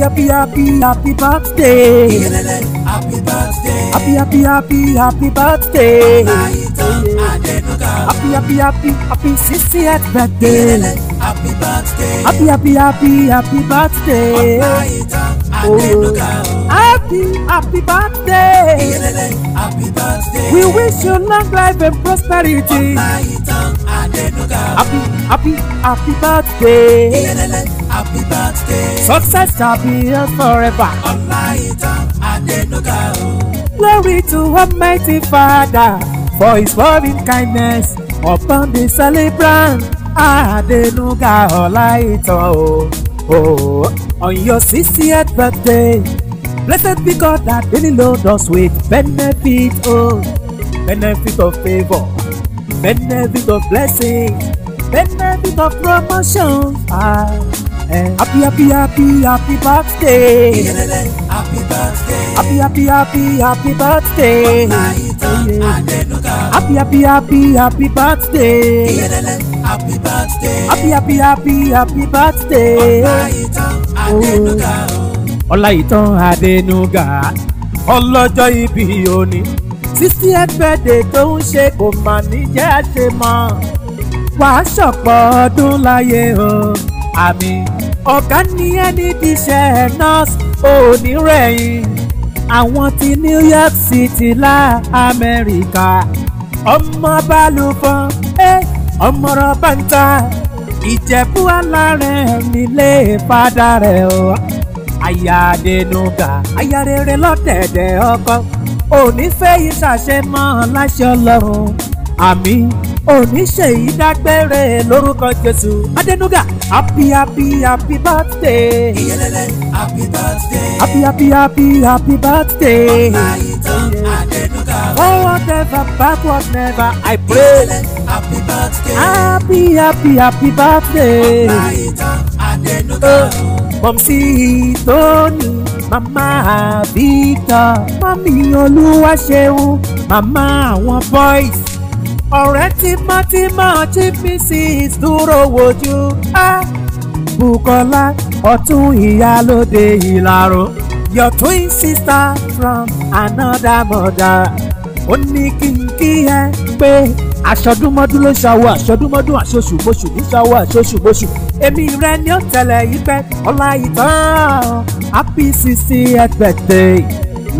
happy, happy, happy, happy birthday. Happy birthday. Happy, happy, happy, happy birthday. Happy, happy, happy, happy 60th birthday. Happy birthday. Happy, happy, happy, happy birthday. Oh, happy, happy birthday. Happy birthday. We wish you long life and prosperity. Happy, happy, happy birthday. happy birthday. success shall be yours forever. ọlá ìtàn adénúgà o. glory to almighty father for his loving kindness upon the celebrant adénúgà ọlá ìtàn o. Oh, on your 60th birthday, blessed be God that daily load us with benefit, oh, benefit of favor, benefit of blessing, benefit of promotion, ah happy happy happy happy birthday happy birthday happy happy happy happy birthday happy happy happy happy birthday happy birthday happy happy happy happy birthday Ọláìtàn Adénúgà ọlọ́jọ́ ìbí òní sixtieth birthday tó ń ṣe kò mà ní jẹ́ àṣemọ́ wàá ṣọ̀pọ̀ ọdún láyé o àmì ọ̀gá ní ẹni bí iṣẹ́ nọ́ọ̀sì òní rẹ̀yìn àwọn ti New York City lá Amẹ́ríkà ọmọ balùfọ́n ọmọọ̀rọ̀ bàǹtà ìjẹ̀bú alárẹ̀ nílé fada rẹ̀ o ayadenuga ayarere lọ́tẹ̀dẹ̀ ọkọ òní fẹ́ yìí ṣàṣemọ́ láṣẹ ọlọ́run àmín. oníṣèyí dágbére lórúkọ jésù adẹnuga happy happy happy birthday. ìyẹlẹlẹ happy birthday. happy happy happy happy birthday. ọba ìtàn adẹnuga. Oh, forward never backward never I pray. ìyẹlẹlẹ happy birthday. happy happy happy birthday. ọba ìtàn adẹnuga. Oh, mọ̀mísí tóní màmá Victor mọ́mí olúwa ṣeun màmá àwọn boys ọ̀rẹ́ tímọ́tímọ́ chief mrs dúró wojú á Bùkọ́lá ọ̀tún ìyálóde ìlàró your twin sister from another mother ó ní kí n kí ẹ pé aṣọdúnmọ́dún ló ṣàwọ̀ aṣọdúnmọ́dún àṣoṣùmọ́ṣù ní ṣàwọ̀ àṣoṣùmọ́ṣù èmi rẹ ni ó tẹ̀lé yìí pẹ́ ọlá ìtàn happy sixty birthday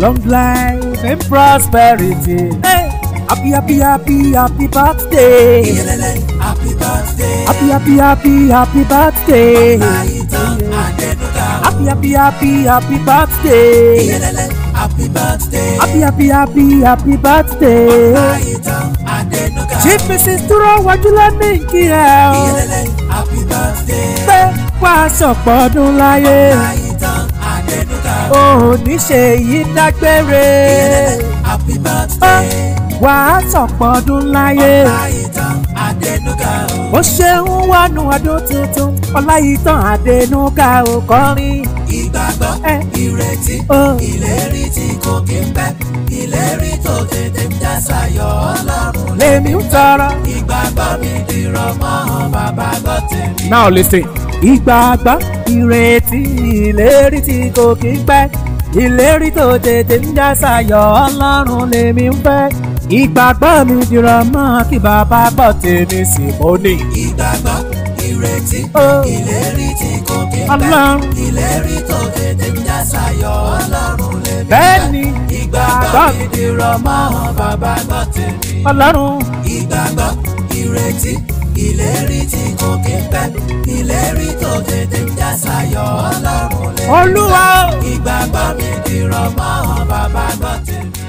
long life and prosperity. Hey! happy happy happy happy birthday. ìyẹlẹlẹ happy birthday. happy happy happy happy birthday. bàbá ìtàn àdẹ́dọ́gà. happy happy happy happy birthday. ìyẹlẹlẹ happy birthday. happy happy happy happy birthday. bàbá ìtàn àdẹ́dọ́gà. chief mrs dúró wájú lẹ́mí kí ẹ o. ìyẹlẹlẹ happy birthday. pé wàá ṣọ̀pọ̀ ọdún láyé. bàbá ìtàn àdẹ́dọ́gà. o ò ní ṣe yí dágbére. ìyẹlẹlẹ happy birthday. Oh wàá sọ̀pọ̀ ọdún láyé. Ọláyìntàn Adénúgà o. ó ṣeun wọnú ọdún tuntun Ọláyìntàn Adénúgà o kọrin. ìgbàgbọ́ ìrètí ìlérí tí kò kí ń pẹ́ ìlérí tó tètè ń já sáyọ̀ ọlọ́run lèmi ń tọrọ. ìgbàgbọ́ mi dìrọ̀ mọ́ bàbá gbọ́ tèmi. now listen. ìgbàgbọ́ ìrètí ìlérí tí kò kí ń pẹ́ ìlérí tó tètè ń já sáyọ̀ ọlọ́run lèmi ń fẹ́ ìgbàgbọ́ mi dìrọ̀ mọ́ kí bàbá gbọ́ tèmi sì mo ní. ìgbàgbọ́ ìrètí ìlérí tí kò kí n bá ìlérí tó kéde ń já sáyọ̀ ọlọ́run lè bí bẹ́ẹ̀ni ìgbàgbọ́ mi dìrọ̀ mọ́ bàbá gbọ́ tèmi. ọlọ́run ìgbàgbọ́ ìrètí ìlérí tí kò kí ìlérí tó tètè ń ọlọ́run lè bí bá ìgbàgbọ́ mi dìrọ̀ mọ́ bàbá gbọ́ tèmi.